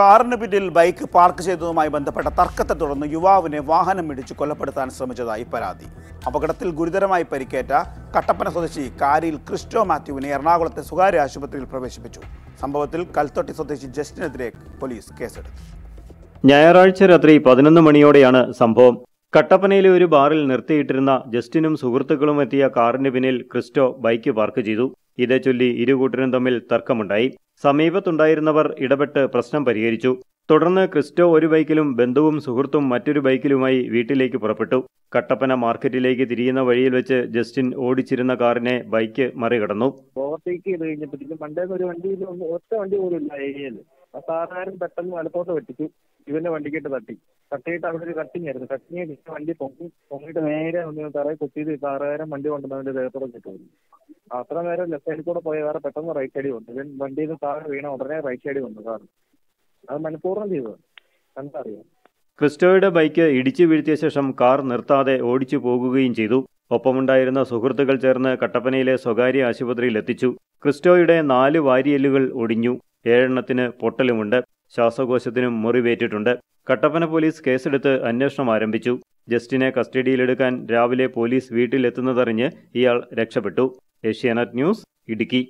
കാറിന് പിന്നിൽ bike park ചെയ്തതുമായി ബന്ധപ്പെട്ട തർക്കത്തെ തുടർന്ന് യുവാവിനെ വാഹനം ഇടിച്ച് കൊലപ്പെടുത്താൻ ശ്രമിച്ചതായി പരാതി. അപകടത്തിൽ ഗുരുതരമായി പരിക്കേറ്റ കട്ടപ്പന സ്വദേശി കാരിയിൽ ക്രിസ്റ്റോ മാത്യുവിനെ എറണാകുളത്തെ സ്വകാര്യ ആശുപത്രിയിൽ പ്രവേശിപ്പിച്ചു. സംഭവത്തിൽ കൽത്തൊട്ടി സ്വദേശി ജസ്റ്റിനെതിരെ പോലീസ് കേസെടുത്തു. ഞായറാഴ്ച രാത്രി പതിനൊന്ന് മണിയോടെയാണ് സംഭവം. കട്ടപ്പനയിലെ ഒരു ബാറിൽ നിർത്തിയിട്ടിരുന്ന ജസ്റ്റിനും സുഹൃത്തുക്കളും എത്തിയ കാറിന് പിന്നിൽ ക്രിസ്റ്റോ ബൈക്ക് പാർക്ക് ചെയ്തു. ഇതേ ചൊല്ലി ഇരു കൂട്ടരും തമ്മിൽ തർക്കമുണ്ടായി. സമീപത്തുണ്ടായിരുന്നവർ ഇടപെട്ട് പ്രശ്നം പരിഹരിച്ചു. തുടർന്ന് ക്രിസ്റ്റോ ഒരു ബൈക്കിലും ബന്ധുവും സുഹൃത്തും മറ്റൊരു ബൈക്കിലുമായി വീട്ടിലേക്ക് പുറപ്പെട്ടു. കട്ടപ്പന മാർക്കറ്റിലേക്ക് തിരിയുന്ന വഴിയിൽ വെച്ച് ജസ്റ്റിൻ ഓടിച്ചിരുന്ന കാറിനെ ബൈക്ക് മറികടന്നു. ഓവർടേക്ക് ചെയ്ത് കഴിഞ്ഞപ്പോഴത്തേക്കും പണ്ടേന്ന് ഒരു വണ്ടി ഒറ്റ വണ്ടി പോലും ഇല്ല ഏരിയയിൽ സാധാരണ പെട്ടെന്ന് വലത്തോട്ട് വെട്ടിച്ചു. ഇവന്റെ വണ്ടിക്കിട്ട് തട്ടി. തട്ടിയിട്ട് അവിടെ ഒരു കട്ടിങ് ആയിരുന്നു കട്ടിങ് കഴിഞ്ഞ് വണ്ടി പൊങ്ങി പൊങ്ങിയിട്ട് നേരെ ഒന്ന് തറയിൽ കുത്തിയത് കാറുകാരൻ വണ്ടി കൊണ്ടുവന്ന് അവന്റെ ദേഹത്തോടെ കിട്ടുന്നു അത്ര നേരം ലെഫ്റ്റ് സൈഡിൽ കൂടെ പോയ വേറെ പെട്ടെന്ന് റൈറ്റ് സൈഡിൽ വന്നു. ഇവൻ വണ്ടിയിൽ നിന്ന് താഴെ വീണ ഉടനെ റൈറ്റ് സൈഡിൽ വന്നു സാറ് അത് മനഃപൂർവം ചെയ്തത് അറിയാം. ക്രിസ്റ്റോയുടെ ബൈക്ക് ഇടിച്ചു വീഴ്ത്തിയ ശേഷം കാർ നിർത്താതെ ഓടിച്ചു പോകുകയും ചെയ്തു. ഒപ്പമുണ്ടായിരുന്ന സുഹൃത്തുക്കൾ ചേർന്ന് കട്ടപ്പനയിലെ സ്വകാര്യ ആശുപത്രിയിൽ എത്തിച്ചു. ക്രിസ്റ്റോയുടെ നാല് വാരിയല്ലുകൾ ഒടിഞ്ഞു. ഏഴെണ്ണത്തിന് പൊട്ടലുമുണ്ട്. ശ്വാസകോശത്തിനും മുറിവേറ്റിട്ടുണ്ട്. കട്ടപ്പന പോലീസ് കേസെടുത്ത് അന്വേഷണം ആരംഭിച്ചു. ജസ്റ്റിനെ കസ്റ്റഡിയിലെടുക്കാൻ രാവിലെ പോലീസ് വീട്ടിലെത്തുന്നതറിഞ്ഞ് ഇയാൾ രക്ഷപ്പെട്ടു. ഏഷ്യാനെറ്റ് ന്യൂസ് ഇടുക്കി.